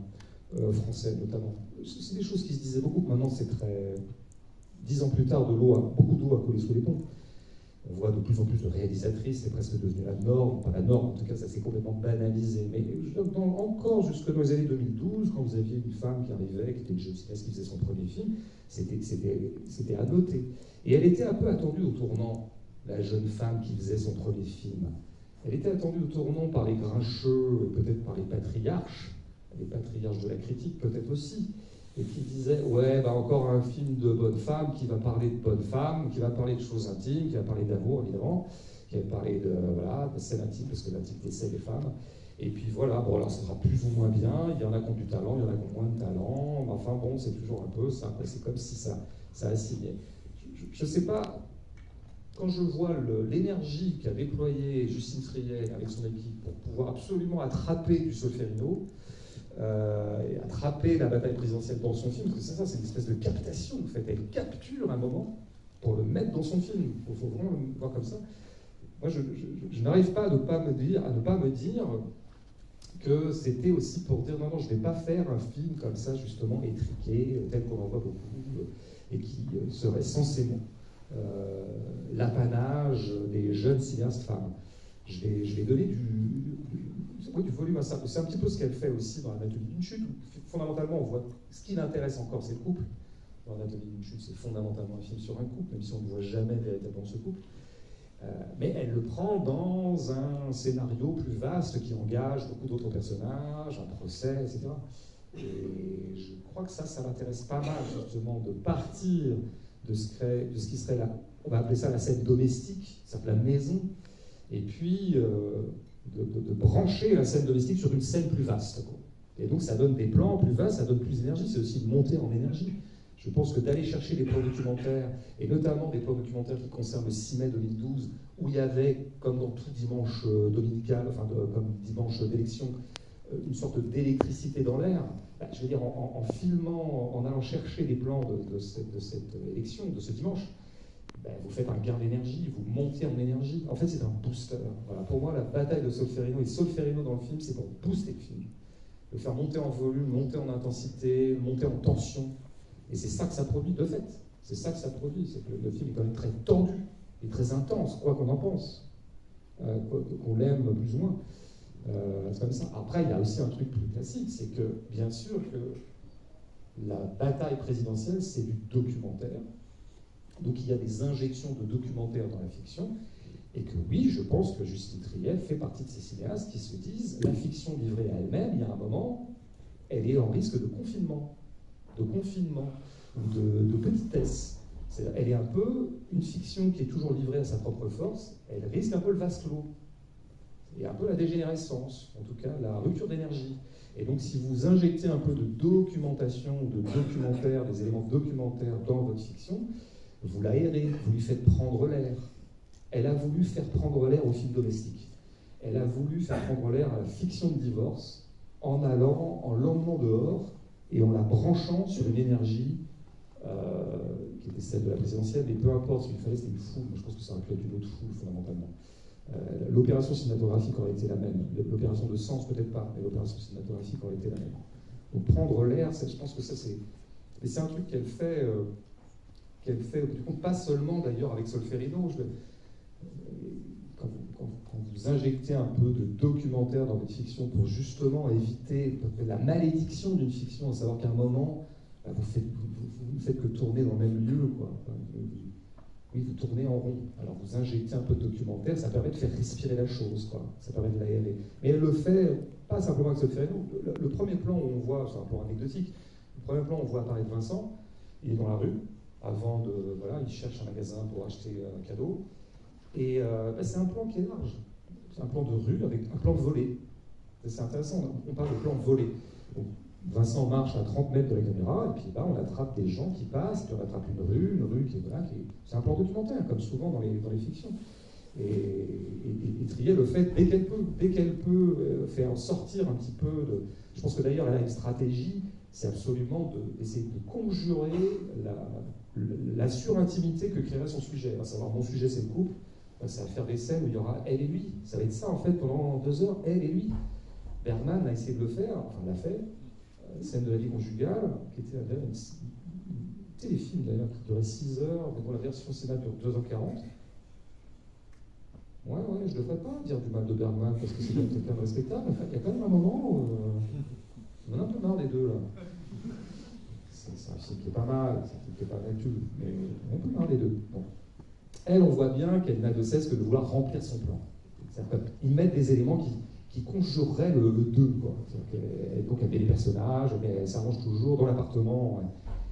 euh, français notamment. C'est des choses qui se disaient beaucoup, maintenant c'est très... Dix ans plus tard, de l'eau, beaucoup d'eau a coulé sous les ponts. On voit de plus en plus de réalisatrices, c'est presque devenu la norme, pas la norme, en tout cas ça s'est complètement banalisé. Mais encore jusque dans les années 2012, quand vous aviez une femme qui arrivait, qui était une jeune qui faisait son premier film, c'était à noter. Et elle était un peu attendue au tournant, la jeune femme qui faisait son premier film. Elle était attendue au tournant par les grincheux, peut-être par les patriarches, les patriarches de la critique peut-être aussi et qui disait ouais bah encore un film de bonne femme qui va parler de bonne femme, qui va parler de choses intimes, qui va parler d'amour évidemment, qui va parler de voilà de intimes parce que l'intimité c'est les femmes. Et puis voilà, bon alors ça sera plus ou moins bien, il y en a qui ont du talent, il y en a qui ont moins de talent, enfin bon c'est toujours un peu ça, c'est comme si ça, ça a signé. Je ne sais pas, quand je vois l'énergie qu'a déployée Justine Trier avec son équipe pour pouvoir absolument attraper du Solferino, euh, et attraper la bataille présidentielle dans son film, parce que c'est ça, c'est une espèce de captation, en fait. Elle capture un moment pour le mettre dans son film. Il faut vraiment le voir comme ça. Moi, je, n'arrive pas à ne pas me dire, à ne pas me dire que c'était aussi pour dire non, non, je ne vais pas faire un film comme ça, justement, étriqué, tel qu'on en voit beaucoup, et qui euh, serait censément euh, l'apanage des jeunes cinéastes femmes. Je vais, je vais donner du, volume à ça. C'est un petit peu ce qu'elle fait aussi dans L'anatomie d'une chute. fondamentalement, on voit ce qui l'intéresse encore, c'est le couple. Dans L'anatomie d'une chute, c'est fondamentalement un film sur un couple, même si on ne voit jamais véritablement ce couple. Euh, mais elle le prend dans un scénario plus vaste qui engage beaucoup d'autres personnages, un procès, etc. Et je crois que ça, ça l'intéresse pas mal, justement, de partir de ce, de ce qui serait la, on va appeler ça la scène domestique, ça s'appelle la maison, et puis euh, de, brancher la scène domestique sur une scène plus vaste. Et donc ça donne des plans plus vastes, ça donne plus d'énergie, c'est aussi une montée en énergie. Je pense que d'aller chercher des plans documentaires, et notamment des plans documentaires qui concernent le 6 mai 2012, où il y avait, comme dans tout dimanche euh, dominical, enfin comme dimanche d'élection, euh, une sorte d'électricité dans l'air, bah, je veux dire, en, filmant, en allant chercher les plans de, cette, élection, de ce dimanche, bah, vous faites un gain d'énergie, vous montez en énergie. En fait, c'est un booster. Voilà. Pour moi, la bataille de Solferino et Solferino dans le film, c'est pour booster le film. Le faire monter en volume, monter en intensité, monter en tension. Et c'est ça que ça produit, de fait. C'est ça que ça produit. C'est que le film est quand même très tendu et très intense, quoi qu'on en pense. Euh, qu'on l'aime plus ou moins. Euh, comme ça. Après, il y a aussi un truc plus classique, c'est que, bien sûr, que la bataille présidentielle, c'est du documentaire. Donc il y a des injections de documentaire dans la fiction. Et que oui, je pense que Justine Triet fait partie de ces cinéastes qui se disent la fiction livrée à elle-même, il y a un moment, elle est en risque de confinement, de confinement, ou de, de petitesse. elle est un peu une fiction qui est toujours livrée à sa propre force, elle risque un peu le vase clos et un peu la dégénérescence, en tout cas la rupture d'énergie. Et donc si vous injectez un peu de documentation, de documentaire, des éléments documentaires dans votre fiction, vous l'aérez, vous lui faites prendre l'air. Elle a voulu faire prendre l'air au film domestique. Elle a voulu faire prendre l'air à la fiction de divorce en allant, en l'emmenant dehors et en la branchant sur une énergie euh, qui était celle de la présidentielle, mais peu importe, ce qu'il fallait, c'était une foule. je pense que ça aurait pu être une autre foule, fondamentalement. Euh, l'opération cinématographique aurait été la même. L'opération de sens, peut-être pas, mais l'opération cinématographique aurait été la même. Donc prendre l'air, je pense que ça c'est. Et c'est un truc qu'elle fait, euh, qu'elle fait, du coup, pas seulement d'ailleurs avec Solferino. Quand, vous, injectez un peu de documentaire dans votre fiction pour justement éviter la malédiction d'une fiction, à savoir qu'à un moment, bah, vous, faites, ne faites que tourner dans le même lieu. Quoi oui, vous tournez en rond. Alors vous injectez un peu de documentaire, ça permet de faire respirer la chose, quoi. ça permet de l'aérer. Mais elle le fait pas simplement avec. Le, le, premier plan où on voit, c'est un plan anecdotique, le premier plan où on voit apparaître Vincent, il est dans la rue, avant de. Voilà, il cherche un magasin pour acheter un cadeau. Et euh, bah, c'est un plan qui est large. C'est un plan de rue avec un plan de volée. C'est intéressant, on parle de plan volé. Vincent marche à 30 mètres de la caméra, et puis là, on attrape des gens qui passent, puis on attrape une rue, une rue qui est voilà, c'est un plan documentaire, comme souvent dans les, dans les fictions. Et, et, Trier le fait dès qu'elle peut, dès qu'elle peut euh, faire sortir un petit peu de. Je pense que d'ailleurs, elle a une stratégie, c'est absolument d'essayer de, conjurer la, surintimité que créerait son sujet. À savoir, mon sujet, c'est le couple, ben, ça va faire des scènes où il y aura elle et lui. Ça va être ça, en fait, pendant deux heures, elle et lui. Bergman a essayé de le faire, enfin l'a fait, scène de la vie conjugale, qui était une téléfilm d'ailleurs, qui durait 6 heures, mais dont la version cinéma dure 2h40. Ouais, ouais, je ne devrais pas dire du mal de Bergman parce que c'est quelqu'un de respectable. Enfin, il y a quand même un moment où euh, on en a un peu marre des deux là. C'est un film qui est pas mal, c'est un film qui n'est pas vécu, mais on a un peu marre des deux. Bon. Elle, on voit bien qu'elle n'a de cesse que de vouloir remplir son plan. Ils mettent des éléments qui, qui conjurerait le, deux. Quoi. donc elle met les personnages, mais elle s'arrange toujours dans l'appartement.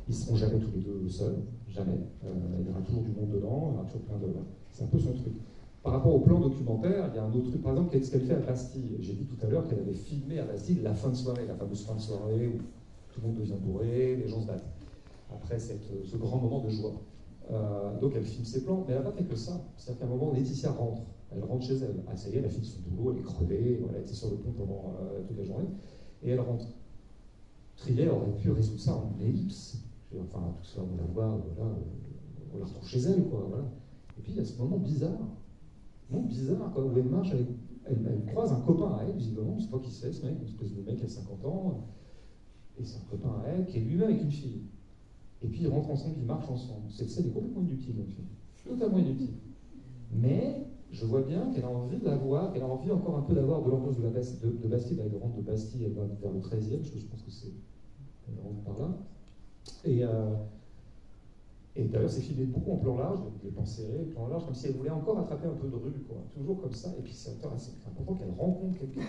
Ils ne seront jamais tous les deux seuls, jamais. Euh, il y aura toujours du monde dedans, il y aura toujours plein de. C'est un peu son truc. Par rapport au plan documentaire, il y a un autre truc, par exemple, qu'est-ce qu'elle fait à Bastille? J'ai dit tout à l'heure qu'elle avait filmé à Bastille la fin de soirée, la fameuse fin de soirée où tout le monde devient bourré, les gens se battent. Après ce grand moment de joie. Euh, donc elle filme ses plans, mais elle n'a pas fait que ça. C'est-à-dire qu'à un moment, Laetitia rentre. Elle rentre chez elle. Ah, ça y est, elle a fini son boulot, elle est crevée, elle était sur le pont pendant euh, toute la journée. Et elle rentre. Trier aurait pu résoudre ça en ellipse. Enfin, tout ça, on la voit, voilà, on la retrouve chez elle, quoi. Voilà. Et puis il y a ce moment bizarre, moment bizarre, quoi, où elle marche. Elle, croise un copain à elle, visiblement, sait pas qui c'est ce mec, une espèce de mec à 50 ans, et c'est un copain à elle qui est lui-même avec une fille. Et puis ils rentrent ensemble, ils marchent ensemble. Cette est complètement inutile, donc, totalement inutile. Mais je vois bien qu'elle a envie d'avoir, qu'elle a envie encore un peu d'avoir de l'ambiance de, la Bastille, de, Bastille, elle rentre de Bastille, elle va vers le 13e, je, pense que c'est. Elle rentre par là. Et, euh, et d'ailleurs, c'est filmé beaucoup en plan large, donc les plans serrés, plan large, comme si elle voulait encore attraper un peu de rue. Toujours comme ça. Et puis c'est important qu'elle rencontre quelqu'un.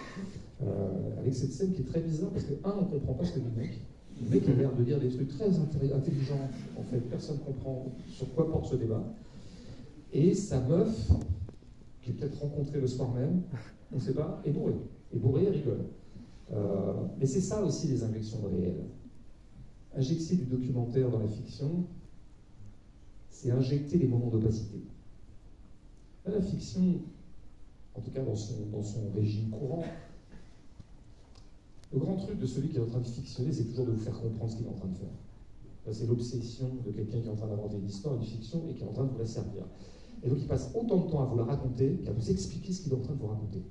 Euh, avec cette scène qui est très bizarre, parce que, un, on ne comprend pas ce que dit le mec. Le mec a l'air de dire des trucs très intelligents, en fait, personne ne comprend sur quoi porte ce débat. Et sa meuf, qui est peut-être rencontrée le soir même, on ne sait pas, est bourrée. Est bourrée et rigole. Euh, mais c'est ça aussi les injections de réel. Injecter du documentaire dans la fiction, c'est injecter les moments d'opacité. La fiction, en tout cas dans son, dans son régime courant, le grand truc de celui qui est en train de fictionner, c'est toujours de vous faire comprendre ce qu'il est en train de faire. C'est l'obsession de quelqu'un qui est en train d'inventer une histoire, une fiction, et qui est en train de vous la servir. Et donc il passe autant de temps à vous la raconter qu'à vous expliquer ce qu'il est en train de vous raconter.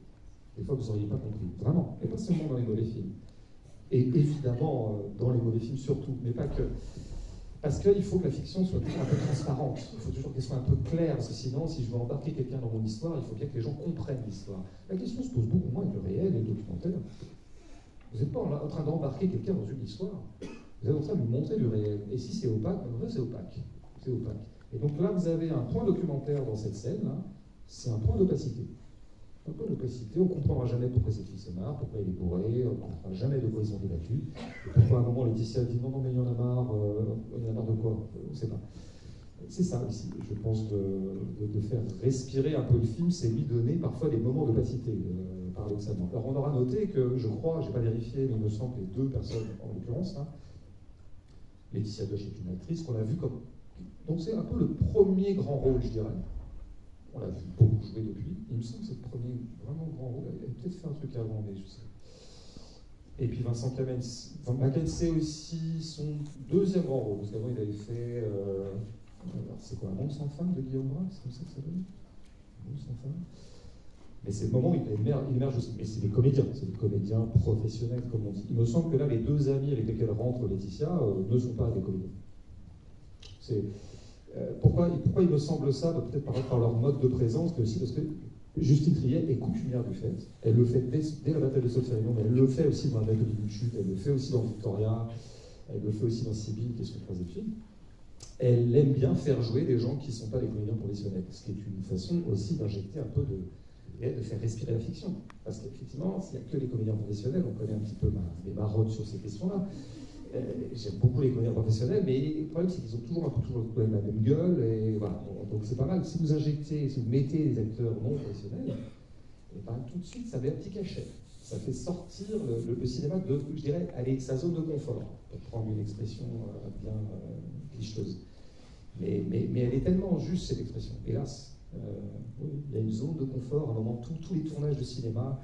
Des fois, vous n'auriez pas compris. Vraiment. Et pas seulement dans les mauvais films. Et évidemment, euh, dans les mauvais films surtout, mais pas que. Parce qu'il faut que la fiction soit toujours un peu transparente. Il faut toujours qu'elle soit un peu claire, parce que sinon, si je veux embarquer quelqu'un dans mon histoire, il faut bien que les gens comprennent l'histoire. La question se pose beaucoup moins avec le réel et le documentaire. Vous n'êtes pas en train d'embarquer quelqu'un dans une histoire. Vous êtes en train de lui montrer du réel. Et si c'est opaque, c'est opaque. C'est opaque. Et donc là, vous avez un point documentaire dans cette scène, c'est un point d'opacité. On ne comprendra jamais pourquoi cette fille se marre, pourquoi il est bourré, on ne comprendra jamais de quoi ils ont débattu, et pourquoi à un moment Laetitia dit non, non, mais il y en a marre, euh, il y en a marre de quoi? On ne sait pas. C'est ça aussi, je pense, de, de, faire respirer un peu le film, c'est lui donner parfois des moments d'opacité, euh, paradoxalement. Alors on aura noté que, je crois, je n'ai pas vérifié, mais il me semble que les deux personnes, en l'occurrence, hein, Laetitia Doche est une actrice qu'on a vue comme donc c'est un peu le premier grand rôle, je dirais. On l'a vu beaucoup jouer depuis. Il me semble que c'est le premier vraiment grand rôle. Il a peut-être fait un truc avant, mais je sais. Et puis Vincent Kamens. c'est aussi son deuxième grand rôle, parce qu'avant il avait fait. Euh, c'est quoi, Un monde sans fin de Guillaume Braque C'est comme ça que ça donne Un monde sans fin mais c'est le moment où il émerge, aussi. Mais c'est des comédiens, c'est des comédiens professionnels, comme on dit. Il me semble que là, les deux amis avec lesquels rentre Laetitia euh, ne sont pas des comédiens. Euh, pourquoi, pourquoi il me semble ça Peut-être par, leur mode de présence, mais aussi parce que Justine Triet est coutumière du fait. Elle le fait dès, la bataille de Solferino, mais elle le fait aussi dans la bataille de chute, elle le fait aussi dans Victoria, elle le fait aussi dans Sibylle, qui est son troisième film. Elle aime bien faire jouer des gens qui ne sont pas des comédiens professionnels, ce qui est une façon aussi d'injecter un peu de, de faire respirer la fiction. Parce qu'effectivement, s'il n'y a que les comédiens professionnels, on connaît un petit peu les marottes sur ces questions-là. Euh, j'aime beaucoup les comédiens professionnels, mais le problème c'est qu'ils ont toujours toujours la même gueule, et voilà. Donc c'est pas mal. Si vous injectez, si vous mettez des acteurs non professionnels, et ben, tout de suite ça met un petit cachet. Ça fait sortir le, cinéma de, je dirais, sa zone de confort, pour prendre une expression euh, bien euh. Mais, mais, mais, elle est tellement juste cette expression, hélas. oui, il y a une zone de confort à un moment, tous les tournages de cinéma,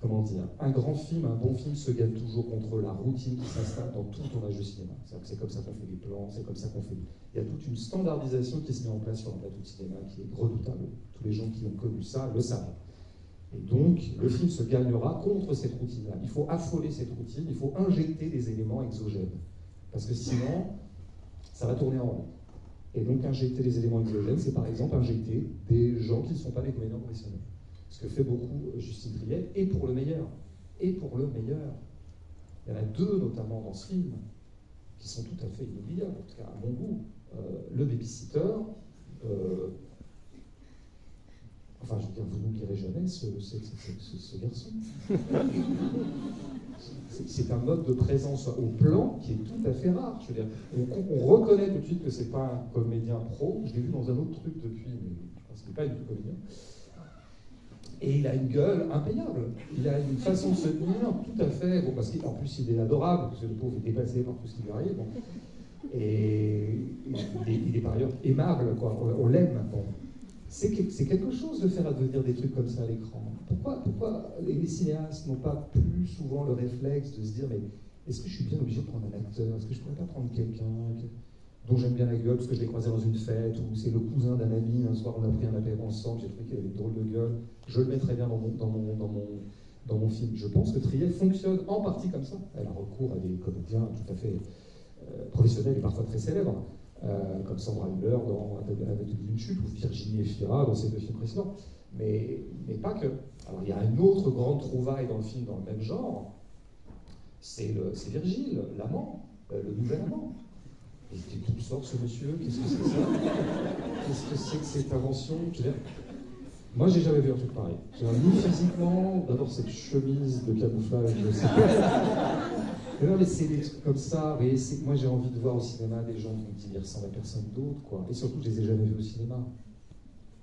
comment dire, un grand film, un bon film se gagne toujours contre la routine qui s'installe dans tout tournage de cinéma. C'est comme ça qu'on fait les plans, c'est comme ça qu'on fait. Il y a toute une standardisation qui se met en place sur un plateau de cinéma qui est redoutable. Tous les gens qui ont connu ça le savent. Et donc, le film se gagnera contre cette routine-là. Il faut affoler cette routine, il faut injecter des éléments exogènes. Parce que sinon, ça va tourner en rond. Et donc, injecter des éléments exogènes, c'est par exemple injecter des gens qui ne sont pas des comédiens professionnels ce que fait beaucoup Justine Triet, et pour le meilleur. Et pour le meilleur. Il y en a deux, notamment dans ce film, qui sont tout à fait inoubliables, en tout cas à mon goût. Euh, le babysitter, euh, enfin, je veux dire, vous n'oublierez jamais ce, ce, garçon. <laughs> c'est un mode de présence au plan qui est tout à fait rare. Je veux dire, on, reconnaît tout de suite que c'est pas un comédien pro. Je l'ai vu dans un autre truc depuis, mais je pense qu'il n'est pas du tout comédien. Et il a une gueule impayable. Il a une façon de se tenir tout à fait. Bon, parce qu'en plus, il est adorable, parce que le pauvre est dépassé par tout ce qui lui arrive. Et il est, par ailleurs aimable, quoi. On, l'aime. Bon. C'est quelque chose de faire advenir des trucs comme ça à l'écran. Pourquoi, pourquoi les cinéastes n'ont pas plus souvent le réflexe de se dire, est-ce que je suis bien obligé de prendre un acteur? Est-ce que je pourrais pas prendre quelqu'un? Dont j'aime bien la gueule parce que je l'ai croisé dans une fête ou c'est le cousin d'un ami, un soir on a pris un apéro ensemble, j'ai trouvé qu'il avait une drôle de gueule, je le mettrais bien dans mon, dans mon, dans mon, dans mon film. Je pense que Trier fonctionne en partie comme ça. Elle a recours à des comédiens tout à fait euh, professionnels et parfois très célèbres, euh, comme Sandra Hüller dans Avec une chute ou Virginie Efira dans ses deux films précédents. Mais, mais pas que. Alors il y a une autre grande trouvaille dans le film dans le même genre, c'est Virgile, l'amant, euh, le nouvel amant. D'où sort ce monsieur Qu'est-ce que c'est ça Qu'est-ce que c'est que cette invention Moi, j'ai jamais vu un truc pareil. Ni physiquement, d'abord cette chemise de camouflage, je non, mais c'est des trucs comme ça. moi, j'ai envie de voir au cinéma des gens qui ressemblent à personne d'autre, quoi. Et surtout, je les ai jamais vus au cinéma.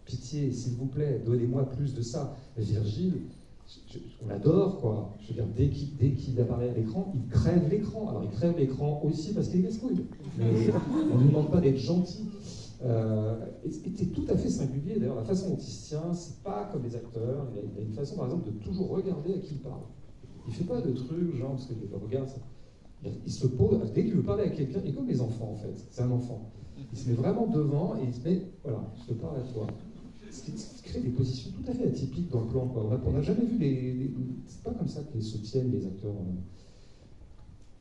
Pitié, s'il vous plaît, donnez-moi plus de ça. Virgile, on adore, quoi. Je veux dire, dès qu'il apparaît à l'écran, il crève l'écran. Alors, il crève l'écran aussi parce qu'il est casse-couille. Mais <laughs> on ne lui demande pas d'être gentil. Euh, et c'est tout à fait singulier, d'ailleurs, la façon dont il se tient, c'est pas comme les acteurs. Il a, une façon, par exemple, de toujours regarder à qui il parle. Il fait pas de trucs, genre, parce qu'il regarde ça. Il se pose, dès qu'il veut parler à quelqu'un, il est comme les enfants, en fait. C'est un enfant. Il se met vraiment devant et il se met, voilà, je te parle à toi ce qui crée des positions tout à fait atypiques dans le plan. On n'a jamais vu des. c'est pas comme ça qu'ils se tiennent, les acteurs.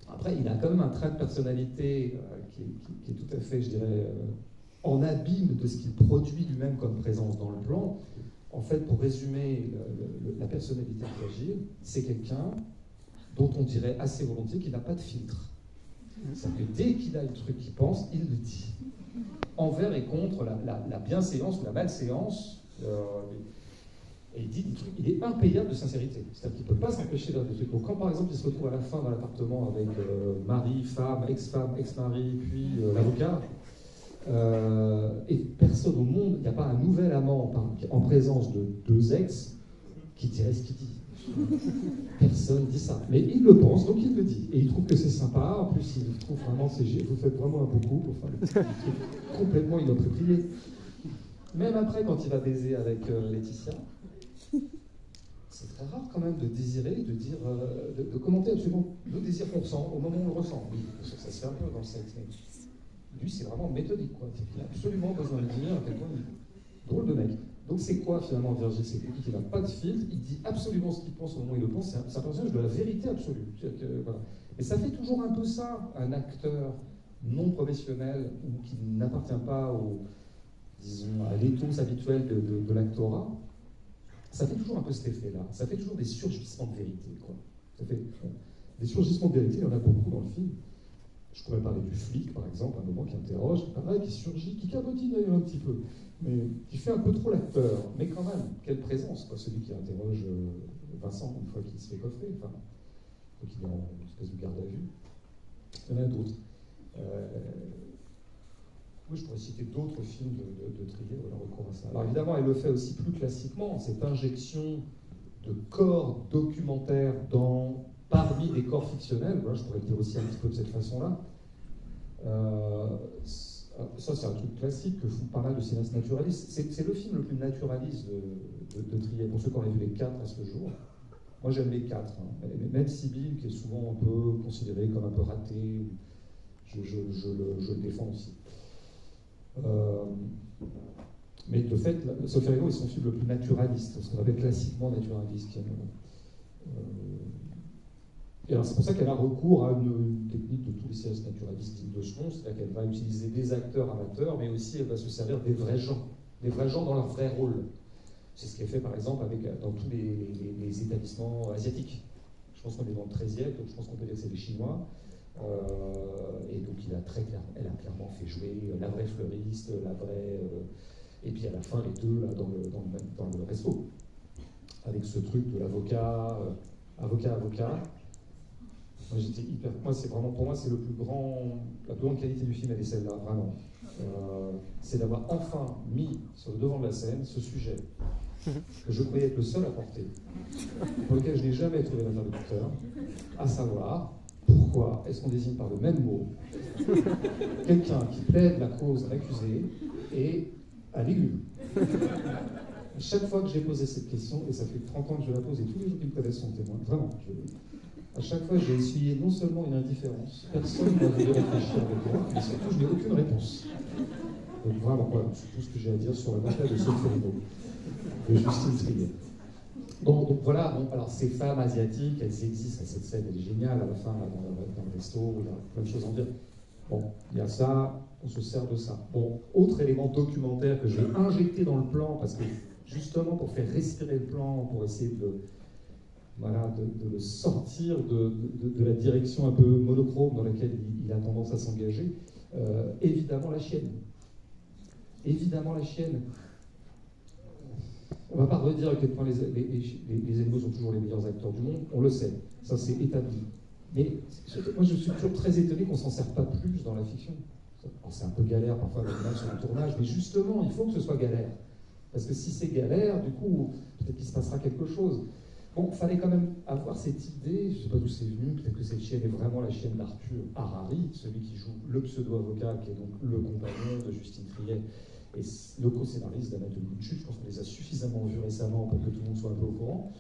Après, il a quand même un trait de personnalité euh, qui, est, tout à fait, je dirais, euh, en abîme de ce qu'il produit lui-même comme présence dans le plan. En fait, pour résumer la personnalité de Agile, c'est quelqu'un dont on dirait assez volontiers qu'il n'a pas de filtre. C'est-à-dire que dès qu'il a le truc qu'il pense, il le dit envers et contre la, bienséance ou la malséance. Euh, et il dit des trucs, il est impayable de sincérité. C'est-à-dire qu'il ne peut pas s'empêcher de des trucs. Donc, quand par exemple il se retrouve à la fin dans l'appartement avec euh, mari, femme, ex-femme, ex-mari, puis euh, l'avocat, et personne au monde, il n'y a pas un nouvel amant en, en présence de deux ex qui dirait ce qu'il dit. <laughs> Personne dit ça. Mais il le pense, donc il le dit. Et il trouve que c'est sympa. En plus, il trouve vraiment, c'est vous faites vraiment un beau couple. Enfin, complètement inapproprié. Même après, quand il va baiser avec euh, Laetitia, c'est très rare quand même de désirer, de dire, euh, de, commenter absolument le désir qu'on ressent au moment où on le ressent. Oui, ça se fait un peu dans le sexe, mais lui, c'est vraiment méthodique. Quoi. Il a absolument besoin de dire à quel point il... Drôle de mec. Donc c'est quoi finalement Virgile? C'est quelqu'un qui n'a pas de filtre, il dit absolument ce qu'il pense au moment où il le pense, c'est un, personnage de la vérité absolue. Et ça fait toujours un peu ça, un acteur non professionnel ou qui n'appartient pas au, disons, à l'éthos habituel de, de, l'actorat. Ça fait toujours un peu cet effet-là. Ça fait toujours des surgissements de vérité. Ça fait des surgissements de vérité, il y en a beaucoup dans le film. Je pourrais parler du flic, par exemple, à un moment qui interroge, qui surgit, qui cabotine d'ailleurs un petit peu mais qui fait un peu trop l'acteur. Mais quand même, quelle présence, quoi, celui qui interroge euh, Vincent une fois qu'il se fait coffrer, enfin, qu'il est en espèce de garde à vue. Il y en a d'autres. Euh, oui, je pourrais citer d'autres films de, de, de Trier, voilà, recours à ça. Alors évidemment, elle le fait aussi plus classiquement, cette injection de corps documentaires dans, parmi des corps fictionnels, voilà, je pourrais le dire aussi un petit peu de cette façon-là. Euh, ça, c'est un truc classique que font pas mal de cinéastes naturalistes. C'est le film le plus naturaliste de, de, pour ceux qui auraient vu les quatre à ce jour. Moi, j'aime les quatre. Hein. Même Sibyl, qui est souvent un peu considéré comme un peu raté, je, le, défends aussi. Euh, mais de fait, Sofia est son film le plus naturaliste, ce qu'on appelle classiquement naturaliste. Euh, et c'est pour ça qu'elle a recours à une, technique de tous les séries naturalistes de nom, c'est-à-dire qu'elle va utiliser des acteurs amateurs, mais aussi elle va se servir des vrais gens, des vrais gens dans leur vrai rôle. C'est ce qu'elle fait par exemple avec, dans tous les, établissements asiatiques. Je pense qu'on est dans le 13e, donc je pense qu'on peut dire que c'est des Chinois. Euh, et donc il a très elle a clairement fait jouer la vraie fleuriste, la vraie. Euh, et puis à la fin, les deux là, dans, le, dans, resto. Avec ce truc de l'avocat, euh, avocat-avocat. Moi, c'est vraiment pour moi, c'est le plus grand, la plus grande qualité du film, elle est celle-là, vraiment. Euh, c'est d'avoir enfin mis sur le devant de la scène ce sujet que je croyais être le seul à porter, pour lequel je n'ai jamais trouvé l'interlocuteur, à savoir pourquoi est-ce qu'on désigne par le même mot quelqu'un qui plaide la cause de l'accusé et un légume? Chaque fois que j'ai posé cette question, et ça fait 30 ans que je la pose, et tous les gens qui me connaissent sont témoins, vraiment, À chaque fois, j'ai essuyé non seulement une indifférence, personne n'a voulu réfléchir avec moi, mais surtout, je n'ai aucune réponse. Donc vraiment, voilà, c'est tout ce que j'ai à dire sur la bataille de Solferino, de Justine Trier. Bon, donc voilà, bon, alors ces femmes asiatiques, elles existent, cette scène elle est géniale à la fin, là, dans, dans le resto, il y a plein de choses à en dire. Bon, il y a ça, on se sert de ça. Bon, autre élément documentaire que j'ai injecté dans le plan, parce que justement pour faire respirer le plan, pour essayer de, voilà, de, le sortir de, de, la direction un peu monochrome dans laquelle il, a tendance à s'engager, euh, évidemment la chienne. Évidemment la chienne. On ne va pas redire à quel point les, les, les, animaux sont toujours les meilleurs acteurs du monde, on le sait, ça c'est établi. Mais moi je suis toujours très étonné qu'on s'en sert pas plus dans la fiction. C'est un peu galère parfois sur le tournage, mais justement, il faut que ce soit galère. Parce que si c'est galère, du coup, peut-être qu'il se passera quelque chose. Bon, fallait quand même avoir cette idée, je ne sais pas d'où c'est venu, peut-être que cette chienne est vraiment la chienne d'Arthur Harari, celui qui joue le pseudo-avocat, qui est donc le compagnon de Justine Triet, et le co-scénariste d'Anatomie d'une chute. Je pense qu'on les a suffisamment vus récemment pour que tout le monde soit un peu au courant.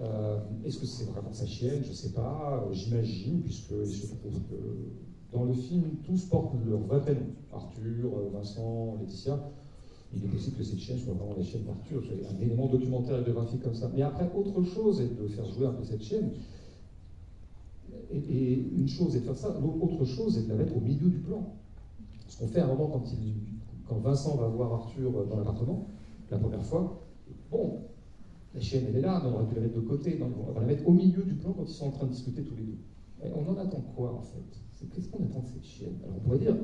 Euh, est-ce que c'est vraiment sa chienne Je ne sais pas, euh, j'imagine, puisqu'il se trouve que dans le film, tous portent leur vrai prénom. Arthur, euh, Vincent, Laetitia il est possible que cette chaîne soit vraiment la chaîne d'Arthur, un élément documentaire et biographique comme ça. Mais après, autre chose est de faire jouer un peu cette chaîne. Et, une chose est de faire ça, l'autre chose est de la mettre au milieu du plan. Ce qu'on fait à un moment quand, Vincent va voir Arthur dans l'appartement, la première fois, bon, la chaîne elle est là, on aurait pu la mettre de côté, on va la mettre au milieu du plan quand ils sont en train de discuter tous les deux. Et on en attend quoi en fait? Qu'est-ce qu'on attend de cette chaîne? Alors on pourrait dire,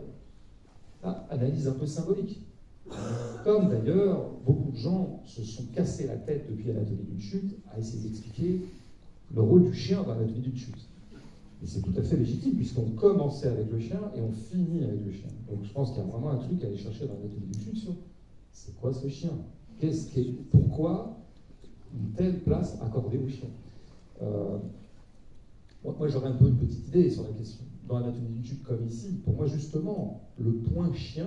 ah, analyse un peu symbolique. Comme d'ailleurs, beaucoup de gens se sont cassés la tête depuis l'anatomie d'une chute à essayer d'expliquer le rôle du chien dans l'anatomie d'une chute. Et c'est tout à fait légitime, puisqu'on commençait avec le chien et on finit avec le chien. Donc je pense qu'il y a vraiment un truc à aller chercher dans l'anatomie d'une chute sur c'est quoi ce chien? Pourquoi une telle place accordée au chien? Euh, Moi, j'aurais un peu une petite idée sur la question. Dans l'anatomie d'une chute comme ici, pour moi, justement, le point chien,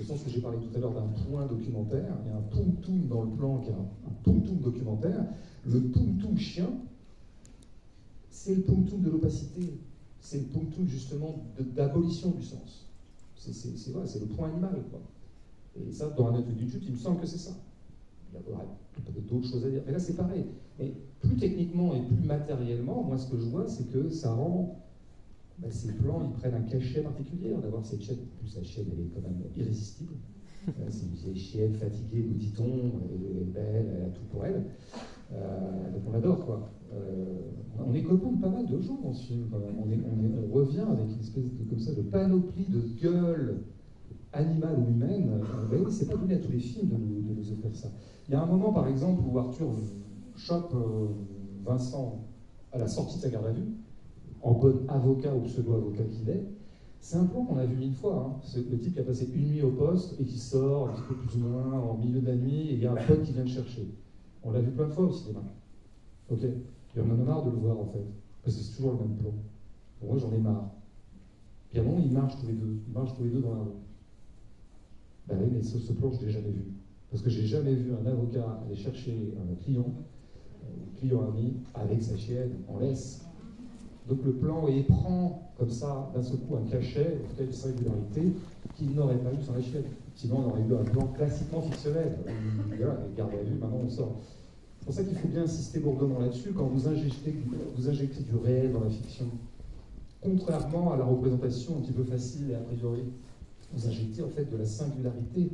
au sens que j'ai parlé tout à l'heure d'un point documentaire, il y a un poum dans le plan qui est un, poum documentaire. Le poum chien, c'est le poum de l'opacité, c'est le poum justement d'abolition du sens. C'est vrai, c'est le point animal. Quoi. Et ça, dans un du chute, il me semble que c'est ça. Il y a d'autres choses à dire. Mais là, c'est pareil. Mais plus techniquement et plus matériellement, moi, ce que je vois, c'est que ça rend bah, ces plans, ils prennent un cachet particulier. D'avoir cette chaîne, plus la chaîne, elle est quand même irrésistible. <laughs> Euh, c'est une chienne fatiguée, nous dit-on, elle est belle, elle a tout pour elle. Euh, donc on l'adore, quoi. Euh, on est copains de pas mal de gens dans ce film, quand même. On, est, on, revient avec une espèce de, comme ça, de panoplie de gueules animales ou humaines. Ben oui, c'est pas donné à tous les films de nous, de nous offrir ça. Il y a un moment, par exemple, où Arthur chope Vincent à la sortie de sa garde à vue en bon avocat ou pseudo-avocat qu'il est, c'est un plan qu'on a vu mille fois. Hein. C'est le type qui a passé une nuit au poste et qui sort un petit peu plus ou moins en milieu de la nuit et il y a un pote qui vient le chercher. On l'a vu plein de fois au cinéma. Ok on en a marre de le voir en fait. Parce que c'est toujours le même plan. Pour moi, j'en ai marre. Puis à un moment, ils marchent tous les deux. Ils marchent tous les deux dans la rue. Ben oui, mais ce, plan, je ne l'ai jamais vu. Parce que j'ai jamais vu un avocat aller chercher un client, un client ami, avec sa chienne en laisse. Donc le plan et prend comme ça, d'un seul coup, un cachet, en tout singularité, qu'il n'aurait pas eu sans chienne. Sinon, on aurait eu un plan classiquement fictionnel. Voilà, garde à vue, maintenant on sort. C'est pour ça qu'il faut bien insister lourdement là-dessus quand vous injectez, vous injectez du réel dans la fiction. Contrairement à la représentation un petit peu facile et a priori, vous injectez en fait de la singularité.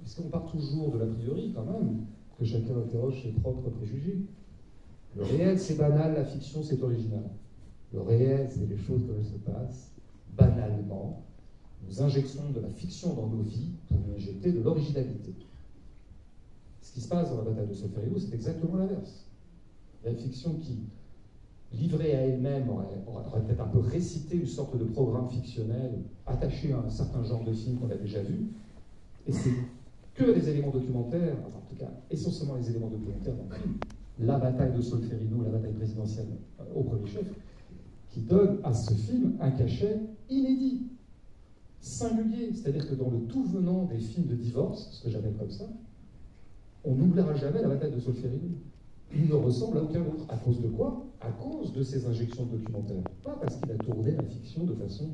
Parce qu'on part toujours de l'a priori quand même, que chacun interroge ses propres préjugés. Le réel, c'est banal, la fiction, c'est original. Le réel, c'est les choses comme elles se passent, banalement. Nous injectons de la fiction dans nos vies pour nous injecter de l'originalité. Ce qui se passe dans la bataille de Solferino, c'est exactement l'inverse. La fiction qui, livrée à elle-même, aurait, peut-être un peu récité une sorte de programme fictionnel attaché à un certain genre de film qu'on a déjà vu. Et c'est que les éléments documentaires, en tout cas essentiellement les éléments documentaires le film, la bataille de Solferino, la bataille présidentielle euh, au premier chef, qui donne à ce film un cachet inédit, singulier. C'est-à-dire que dans le tout venant des films de divorce, ce que j'appelle comme ça, on n'oubliera jamais la bataille de Solferino. Il ne ressemble à aucun autre. À cause de quoi? À cause de ces injections documentaires. Pas parce qu'il a tourné la fiction de façon.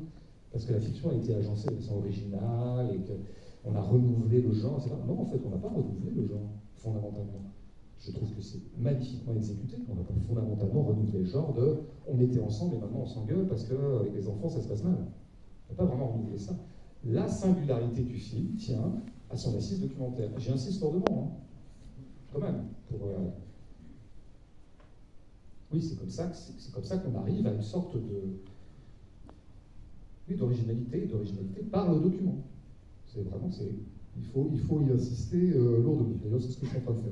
parce que la fiction a été agencée de façon originale et qu'on a renouvelé le genre, etc. Non, en fait, on n'a pas renouvelé le genre, fondamentalement. Je trouve que c'est magnifiquement exécuté. On n'a pas fondamentalement renouvelé le genre de on était ensemble et maintenant on s'engueule parce qu'avec les enfants ça se passe mal. On n'a pas vraiment renouvelé ça. La singularité du film tient à son assise documentaire. J'insiste lourdement, hein. quand même. Euh, oui, c'est comme ça, c'est comme ça qu'on arrive à une sorte de oui, d'originalité, d'originalité par le document. C'est vraiment, c'est, il faut, il faut y insister euh, lourdement. D'ailleurs, c'est ce que je suis en train de faire.